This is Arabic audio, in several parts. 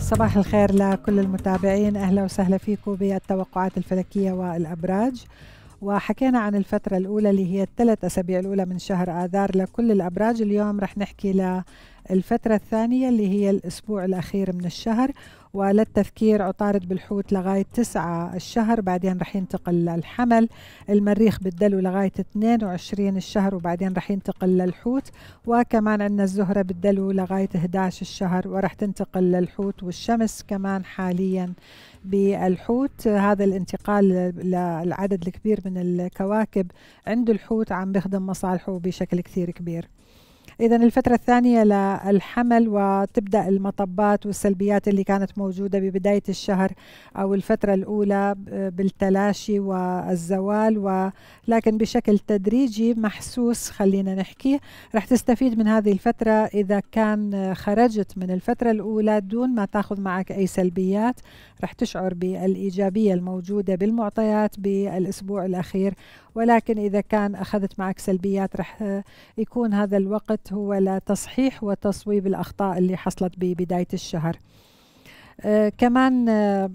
صباح الخير لكل المتابعين. أهلا وسهلا فيكم بالتوقعات الفلكية والأبراج. وحكينا عن الفترة الأولى اللي هي الثلاث أسابيع الأولى من شهر آذار. لكل الأبراج اليوم رح نحكي للفترة الثانية اللي هي الأسبوع الأخير من الشهر وللتذكير عطارد بالحوت لغاية تسعة الشهر بعدين رح ينتقل للحمل المريخ بالدلو لغاية 22 الشهر وبعدين رح ينتقل للحوت وكمان عندنا الزهرة بالدلو لغاية 11 الشهر ورح تنتقل للحوت والشمس كمان حاليا بالحوت. هذا الانتقال للعدد الكبير من الكواكب عند الحوت عم بيخدم مصالحه بشكل كثير كبير. إذا الفترة الثانية للحمل وتبدأ المطبات والسلبيات اللي كانت موجودة ببداية الشهر أو الفترة الأولى بالتلاشي والزوال ولكن بشكل تدريجي محسوس خلينا نحكي رح تستفيد من هذه الفترة إذا كان خرجت من الفترة الأولى دون ما تأخذ معك أي سلبيات. رح تشعر بالإيجابية الموجودة بالمعطيات بالأسبوع الأخير ولكن إذا كان أخذت معك سلبيات رح يكون هذا الوقت هو لتصحيح وتصويب الأخطاء اللي حصلت ببداية الشهر. آه كمان آه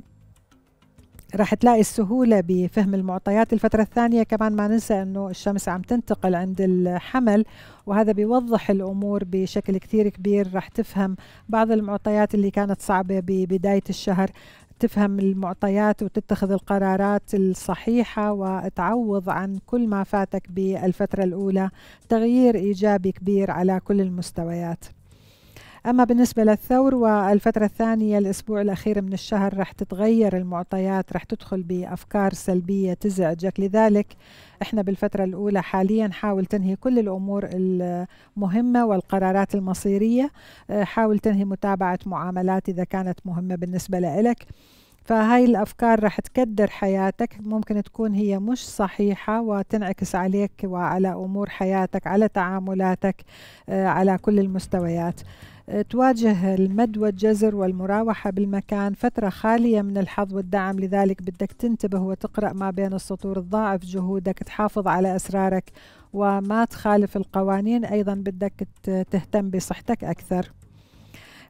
راح تلاقي السهولة بفهم المعطيات الفترة الثانية. كمان ما ننسى أنه الشمس عم تنتقل عند الحمل وهذا بيوضح الأمور بشكل كثير كبير. راح تفهم بعض المعطيات اللي كانت صعبة ببداية الشهر. تفهم المعطيات وتتخذ القرارات الصحيحة وتعوض عن كل ما فاتك بالفترة الأولى. تغيير إيجابي كبير على كل المستويات. أما بالنسبة للثور والفترة الثانية الأسبوع الأخير من الشهر رح تتغير المعطيات رح تدخل بأفكار سلبية تزعجك لذلك إحنا بالفترة الأولى حاليا حاول تنهي كل الأمور المهمة والقرارات المصيرية. حاول تنهي متابعة معاملات إذا كانت مهمة بالنسبة لإلك. فهاي الأفكار رح تكدر حياتك ممكن تكون هي مش صحيحة وتنعكس عليك وعلى أمور حياتك على تعاملاتك على كل المستويات. تواجه المد والجزر والمراوحة بالمكان فترة خالية من الحظ والدعم لذلك بدك تنتبه وتقرأ ما بين السطور تضاعف جهودك تحافظ على أسرارك وما تخالف القوانين أيضا بدك تهتم بصحتك أكثر.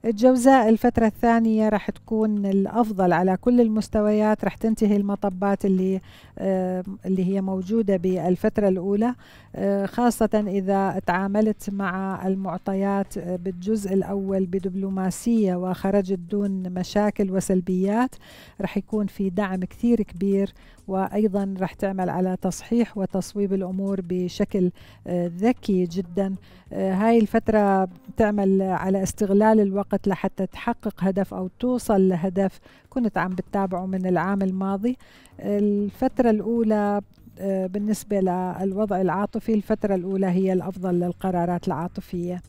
الجوزاء الفترة الثانية راح تكون الأفضل على كل المستويات راح تنتهي المطبات اللي آه اللي هي موجودة بالفترة الأولى آه خاصة إذا تعاملت مع المعطيات بالجزء الأول بدبلوماسية وخرجت دون مشاكل وسلبيات راح يكون في دعم كثير كبير وأيضا راح تعمل على تصحيح وتصويب الأمور بشكل آه ذكي جدا. هاي الفترة تعمل على استغلال الوقت لحتى تحقق هدف أو توصل لهدف كنت عم بتتابعه من العام الماضي. الفترة الأولى بالنسبة للوضع العاطفي الفترة الأولى هي الأفضل للقرارات العاطفية.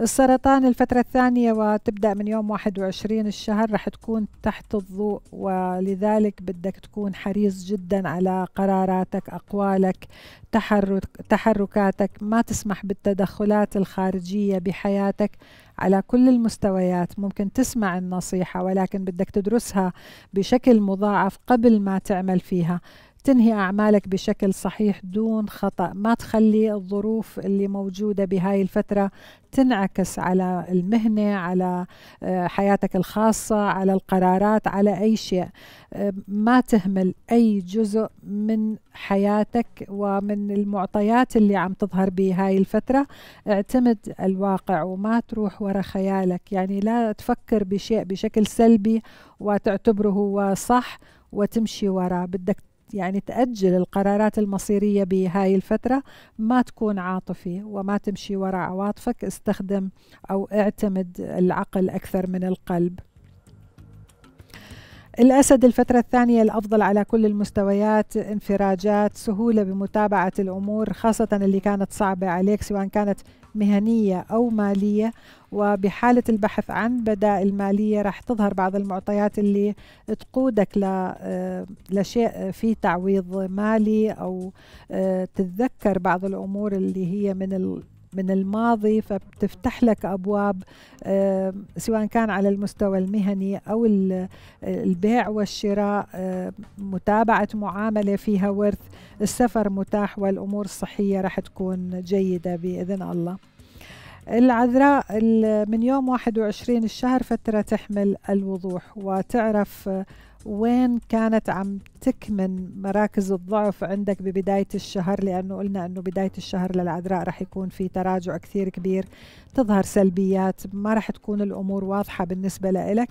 السرطان الفترة الثانية وتبدأ من يوم 21 الشهر رح تكون تحت الضوء ولذلك بدك تكون حريص جدا على قراراتك أقوالك تحرك تحركاتك. ما تسمح بالتدخلات الخارجية بحياتك على كل المستويات. ممكن تسمع النصيحة ولكن بدك تدرسها بشكل مضاعف قبل ما تعمل فيها. تنهي أعمالك بشكل صحيح دون خطأ. ما تخلي الظروف اللي موجودة بهاي الفترة تنعكس على المهنة على حياتك الخاصة على القرارات على أي شيء. ما تهمل أي جزء من حياتك ومن المعطيات اللي عم تظهر بهاي الفترة. اعتمد الواقع وما تروح ورا خيالك. يعني لا تفكر بشيء بشكل سلبي وتعتبره هو صح وتمشي وراه. بدك يعني تأجل القرارات المصيرية بهاي الفترة ما تكون عاطفي وما تمشي وراء عواطفك استخدم أو اعتمد العقل أكثر من القلب. الأسد الفترة الثانية الأفضل على كل المستويات انفراجات سهولة بمتابعة الأمور خاصة اللي كانت صعبة عليك سواء كانت مهنية أو مالية. وبحالة البحث عن بدائل مالية راح تظهر بعض المعطيات اللي تقودك لشيء في تعويض مالي أو تتذكر بعض الأمور اللي هي من من الماضي فبتفتح لك أبواب سواء كان على المستوى المهني أو البيع والشراء متابعة معاملة فيها ورث السفر متاح والأمور الصحيه راح تكون جيدة بإذن الله. العذراء من يوم 21 الشهر فترة تحمل الوضوح وتعرف وين كانت عم تكمن مراكز الضعف عندك ببداية الشهر؟ لأنه قلنا أنه بداية الشهر للعذراء رح يكون في تراجع كثير كبير تظهر سلبيات ما رح تكون الأمور واضحة بالنسبة لإلك.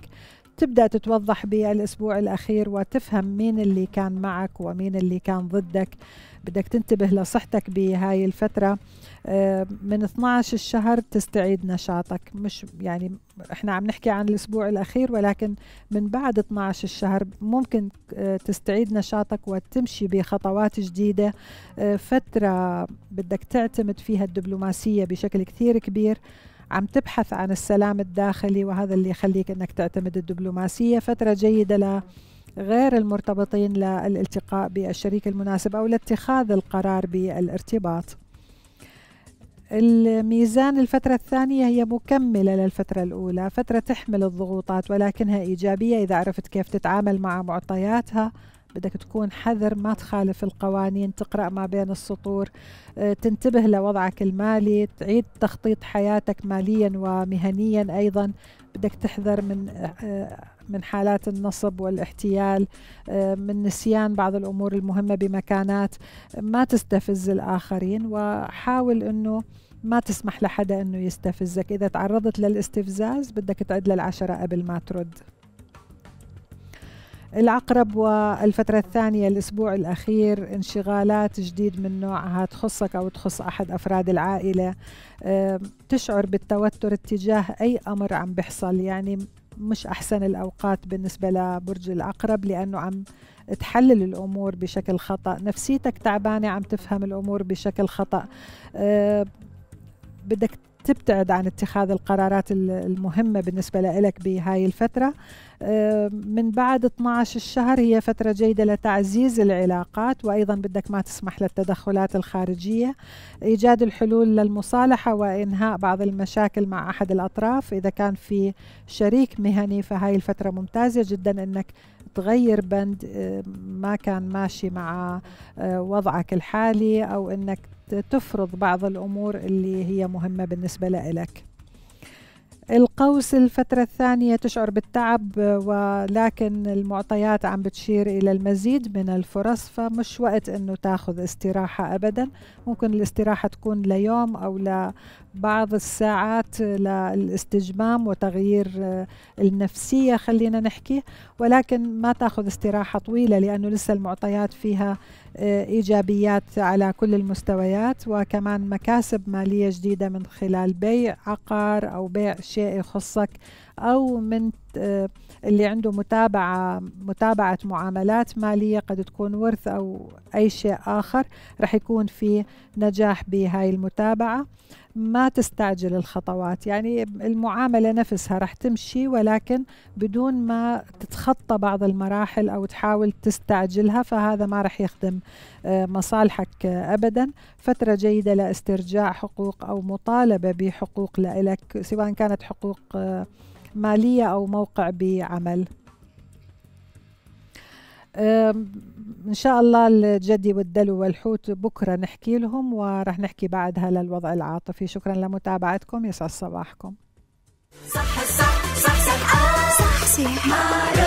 تبدأ تتوضح بالأسبوع الأخير وتفهم مين اللي كان معك ومين اللي كان ضدك. بدك تنتبه لصحتك بهاي الفترة. آه، من 12 الشهر تستعيد نشاطك. مش يعني إحنا عم نحكي عن الأسبوع الأخير ولكن من بعد 12 الشهر ممكن آه، تستعيد نشاطك وتمشي بخطوات جديدة. آه، فترة بدك تعتمد فيها الدبلوماسية بشكل كثير كبير. عم تبحث عن السلام الداخلي وهذا اللي يخليك إنك تعتمد الدبلوماسية. فترة جيدة لغير المرتبطين للالتقاء بالشريك المناسب أو لاتخاذ القرار بالارتباط. الميزان الفترة الثانية هي مكملة للفترة الأولى. فترة تحمل الضغوطات ولكنها إيجابية إذا عرفت كيف تتعامل مع معطياتها. بدك تكون حذر ما تخالف القوانين تقرأ ما بين السطور آه، تنتبه لوضعك المالي تعيد تخطيط حياتك ماليا ومهنيا أيضا. بدك تحذر من آه، من حالات النصب والاحتيال آه، من نسيان بعض الأمور المهمة بمكانات. ما تستفز الآخرين وحاول أنه ما تسمح لحدا أنه يستفزك. إذا تعرضت للاستفزاز بدك تعد للعشرة قبل ما ترد. العقرب والفترة الثانية الأسبوع الأخير انشغالات جديد من نوعها تخصك أو تخص أحد أفراد العائلة. تشعر بالتوتر اتجاه أي أمر عم بيحصل. يعني مش أحسن الأوقات بالنسبة لبرج العقرب لأنه عم تحلل الأمور بشكل خطأ. نفسيتك تعبانة عم تفهم الأمور بشكل خطأ. بدك تبتعد عن اتخاذ القرارات المهمة بالنسبة لك بهاي الفترة. آه، من بعد 12 الشهر هي فترة جيدة لتعزيز العلاقات وأيضا بدك ما تسمح للتدخلات الخارجية. إيجاد الحلول للمصالحة وإنهاء بعض المشاكل مع أحد الأطراف. إذا كان في شريك مهني فهاي الفترة ممتازة جدا أنك تغير بند آه، ما كان ماشي مع آه، وضعك الحالي أو أنك تفرض بعض الأمور اللي هي مهمة بالنسبة لك القوس الفترة الثانية تشعر بالتعب ولكن المعطيات عم بتشير إلى المزيد من الفرص فمش وقت أنه تاخذ استراحة أبدا. ممكن الاستراحة تكون ليوم أو لبعض الساعات للاستجمام وتغيير النفسية خلينا نحكي. ولكن ما تاخذ استراحة طويلة لأنه لسه المعطيات فيها إيجابيات على كل المستويات وكمان مكاسب مالية جديدة من خلال بيع عقار أو بيع شيء يخصك أو من اللي عنده متابعة متابعة معاملات مالية قد تكون ورث أو أي شيء آخر رح يكون في نجاح بهاي المتابعة. ما تستعجل الخطوات. يعني المعاملة نفسها رح تمشي ولكن بدون ما تتخطى بعض المراحل أو تحاول تستعجلها فهذا ما رح يخدم آه، مصالحك أبدا. فترة جيدة لإسترجاع حقوق أو مطالبة بحقوق لك سواء كانت حقوق آه، مالية أو موقع بعمل ان شاء الله الجدي والدلو والحوت بكره نحكي لهم وراح نحكي بعدها للوضع العاطفي شكرا لمتابعتكم يسعد صباحكم صح صح صح صح, صح, صح, صح, صح, صح, صح